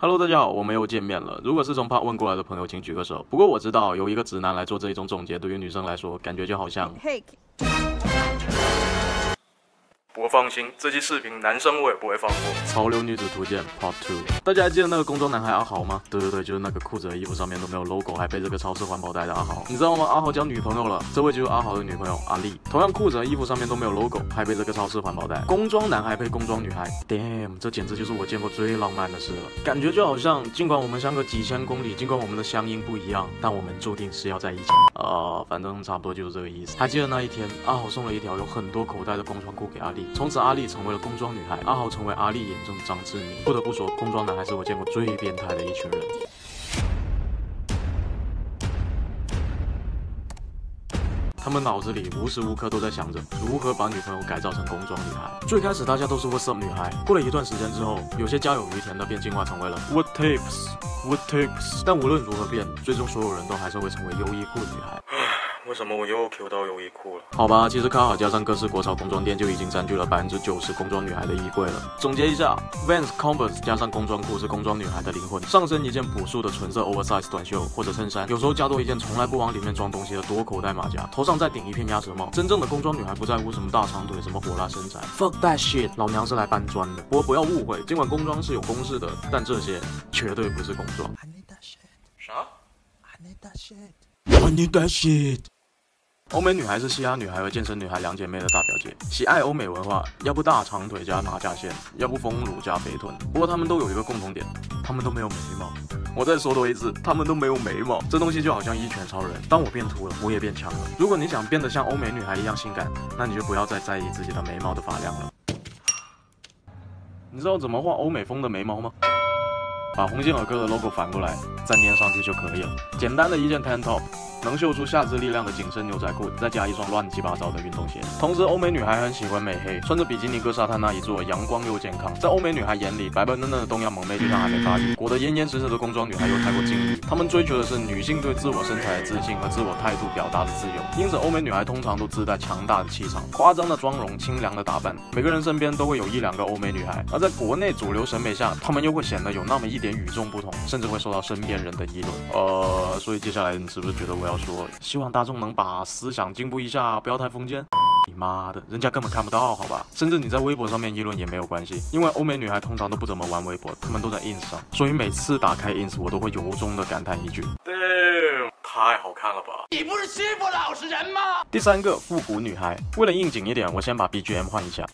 Hello，大家好，我们又见面了。如果是从怕问过来的朋友，请举个手。不过我知道由一个直男来做这一种总结，对于女生来说，感觉就好像。我放心，这期视频男生我也不会放过。潮流女子图鉴 Part Two，大家还记得那个工装男孩阿豪吗？对对对，就是那个裤子和衣服上面都没有 logo，还背着个超市环保袋的阿豪。你知道吗？阿豪交女朋友了，这位就是阿豪的女朋友阿丽。同样裤子和衣服上面都没有 logo，还背着个超市环保袋。工装男孩配工装女孩，Damn，这简直就是我见过最浪漫的事了。感觉就好像，尽管我们相隔几千公里，尽管我们的乡音不一样，但我们注定是要在一起。啊，反正差不多就是这个意思。还记得那一天，阿豪送了一条有很多口袋的工装裤给阿丽，从此阿丽成为了工装女孩，阿豪成为阿丽眼中的张志明。不得不说，工装男孩是我见过最变态的一群人。他们脑子里无时无刻都在想着如何把女朋友改造成工装女孩。最开始大家都是 What's up 女孩，过了一段时间之后，有些家有余田的便进化成为了 What takes，What takes。但无论如何变，最终所有人都还是会成为优衣库女孩。为什么我又 Q 到优衣库了？好吧，其实卡好加上各式国潮工装店就已经占据了百分之九十工装女孩的衣柜了。总结一下，Vans、Converse 加上工装裤是工装女孩的灵魂。上身一件朴素的纯色 oversize 短袖或者衬衫，有时候加多一件从来不往里面装东西的多口袋马甲，头上再顶一片鸭舌帽。真正的工装女孩不在乎什么大长腿，什么火辣身材。Fuck that shit，老娘是来搬砖的。不过不要误会，尽管工装是有公式的，但这些绝对不是工装。啥？I need that shit。I need that shit。欧美女孩是嘻哈女孩和健身女孩两姐妹的大表姐，喜爱欧美文化，要不大长腿加马甲线，要不丰乳加肥臀。不过她们都有一个共同点，她们都没有眉毛。我再说多一次，她们都没有眉毛。这东西就好像一拳超人，当我变秃了，我也变强了。如果你想变得像欧美女孩一样性感，那你就不要再在意自己的眉毛的发量了。你知道怎么画欧美风的眉毛吗？把鸿星尔克的 logo 反过来，再粘上去就可以了。简单的一件 tank top。能秀出下肢力量的紧身牛仔裤，再加一双乱七八糟的运动鞋。同时，欧美女孩很喜欢美黑，穿着比基尼搁沙滩那一座，阳光又健康。在欧美女孩眼里，白白嫩嫩的东亚萌妹就像还没发育，裹得严严实实的工装女孩又太过禁欲。她们追求的是女性对自我身材的自信和自我态度表达的自由。因此，欧美女孩通常都自带强大的气场、夸张的妆容、清凉的打扮。每个人身边都会有一两个欧美女孩，而在国内主流审美下，她们又会显得有那么一点与众不同，甚至会受到身边人的议论。呃，所以接下来你是不是觉得我要说，希望？大众能把思想进步一下，不要太封建。你妈的，人家根本看不到，好吧？甚至你在微博上面议论也没有关系，因为欧美女孩通常都不怎么玩微博，她们都在 ins 上，所以每次打开 ins，我都会由衷的感叹一句：Damn，太好看了吧！你不是欺负老实人吗？第三个复古女孩，为了应景一点，我先把 BGM 换一下。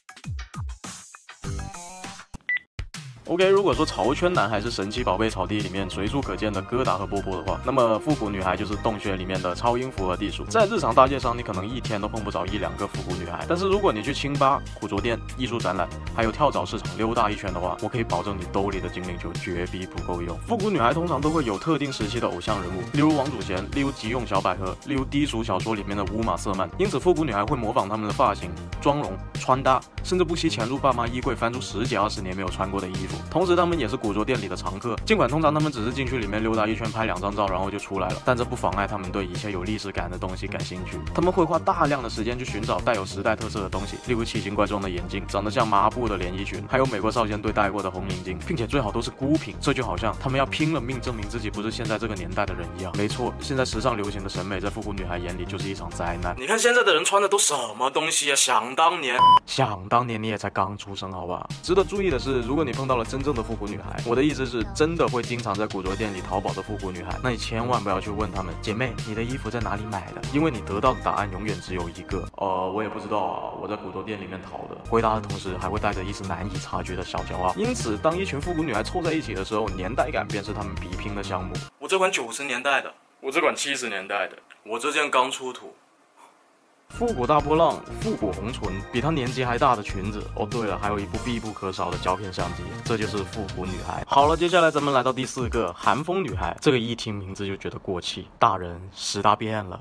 OK，如果说潮圈男孩是神奇宝贝草地里面随处可见的疙瘩和波波的话，那么复古女孩就是洞穴里面的超音符和地鼠。在日常大街上，你可能一天都碰不着一两个复古女孩，但是如果你去清吧、古着店、艺术展览，还有跳蚤市场溜达一圈的话，我可以保证你兜里的精灵球绝逼不够用。复古女孩通常都会有特定时期的偶像人物，例如王祖贤，例如急用小百合，例如低俗小说里面的乌玛瑟曼。因此，复古女孩会模仿他们的发型、妆容、穿搭，甚至不惜潜入爸妈衣柜，翻出十几二十年没有穿过的衣服。同时，他们也是古着店里的常客。尽管通常他们只是进去里面溜达一圈，拍两张照，然后就出来了，但这不妨碍他们对一切有历史感的东西感兴趣。他们会花大量的时间去寻找带有时代特色的东西，例如奇形怪状的眼镜，长得像抹布的连衣裙，还有美国少先队戴过的红领巾，并且最好都是孤品。这就好像他们要拼了命证明自己不是现在这个年代的人一样。没错，现在时尚流行的审美在复古女孩眼里就是一场灾难。你看现在的人穿的都什么东西啊？想当年，想当年你也才刚出生，好吧？值得注意的是，如果你碰到了真正的复古女孩，我的意思是，真的会经常在古着店里淘宝的复古女孩，那你千万不要去问她们，姐妹，你的衣服在哪里买的？因为你得到的答案永远只有一个，呃，我也不知道啊，我在古着店里面淘的。回答的同时，还会带着一丝难以察觉的小骄傲。因此，当一群复古女孩凑在一起的时候，年代感便是他们比拼的项目。我这款九十年代的，我这款七十年代的，我这件刚出土。复古大波浪，复古红唇，比她年纪还大的裙子。哦，对了，还有一部必不可少的胶片相机，这就是复古女孩。好了，接下来咱们来到第四个韩风女孩，这个一听名字就觉得过气，大人时大变了。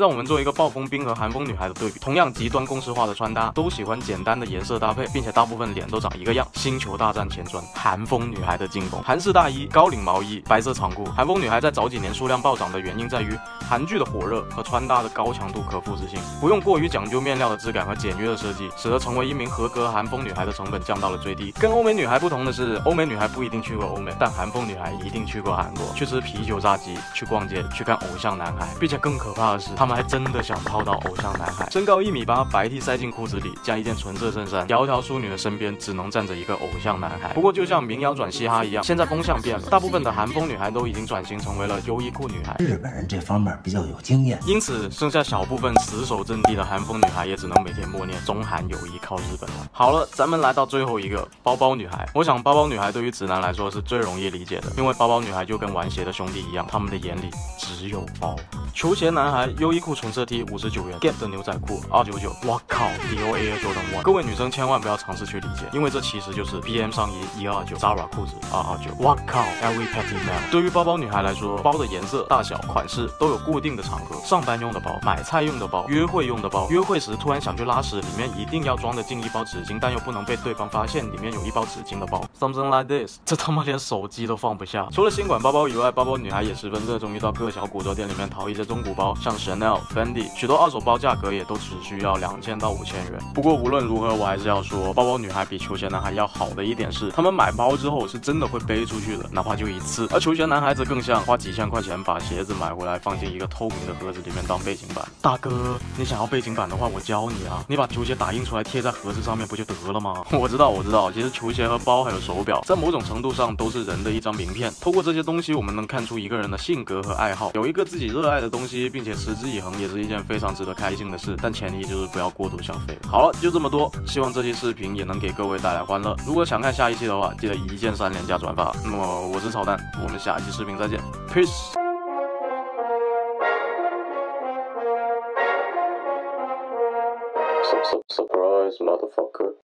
让我们做一个暴风兵和寒风女孩的对比。同样极端公式化的穿搭，都喜欢简单的颜色搭配，并且大部分脸都长一个样。星球大战前传，寒风女孩的进攻。韩式大衣、高领毛衣、白色长裤。寒风女孩在早几年数量暴涨的原因在于韩剧的火热和穿搭的高强度可复制性，不用过于讲究面料的质感和简约的设计，使得成为一名合格寒风女孩的成本降到了最低。跟欧美女孩不同的是，欧美女孩不一定去过欧美，但韩风女孩一定去过韩国，去吃啤酒炸鸡，去逛街，去看偶像男孩，并且更可怕的是，他们还真的想泡到偶像男孩。身高一米八，白 T 塞进裤子里，加一件纯色衬衫，窈窕淑女的身边只能站着一个偶像男孩。不过就像民谣转嘻哈一样，现在风向变了，大部分的韩风女孩都已经转型成为了优衣库女孩。日本人这方面比较有经验，因此剩下小部分死守阵地的韩风女孩也只能每天默念中韩友谊靠日本了。好了，咱们来到最后一个包包女孩。我想包包女孩对于直男来说是最容易理解的，因为包包女孩就跟玩鞋的兄弟一样，他们的眼里只有包。球鞋男孩，优衣库纯色 T 五十九元，Gap 的牛仔裤二九九。我靠，Dior Air Jordan One。各位女生千万不要尝试去理解，因为这其实就是 BM 上衣一二九，Zara 裤子二二九。我靠，LV Petty Man。对于包包女孩来说，包的颜色、大小、款式都有固定的场合，上班用的包，买菜用的包，约会用的包。约会时突然想去拉屎，里面一定要装得进一包纸巾，但又不能被对方发现里面有一包纸巾的包。Something like this。这他妈连手机都放不下。除了新款包包以外，包包女孩也十分热衷于到各小古着店里面淘一些中古包，像 Nell，Fendi 许多二手包价格也都只需要两千到五千元。不过无论如何，我还是要说，包包女孩比球鞋男孩要好的一点是，他们买包之后是真的会背出去的，哪怕就一次。而球鞋男孩子更像花几千块钱把鞋子买回来，放进一个透明的盒子里面当背景板。大哥，你想要背景板的话，我教你啊，你把球鞋打印出来贴在盒子上面不就得了吗？我知道，我知道，其实球鞋和包还有手表，在某种程度上都是人的一张名片。透过这些东西，我们能看出一个人的性格和爱好。有一个自己热爱的东西，并且持之一横也是一件非常值得开心的事，但前提就是不要过度消费。好了，就这么多，希望这期视频也能给各位带来欢乐。如果想看下一期的话，记得一键三连加转发。那么我是炒蛋，我们下一期视频再见，peace。Surprise, motherfucker.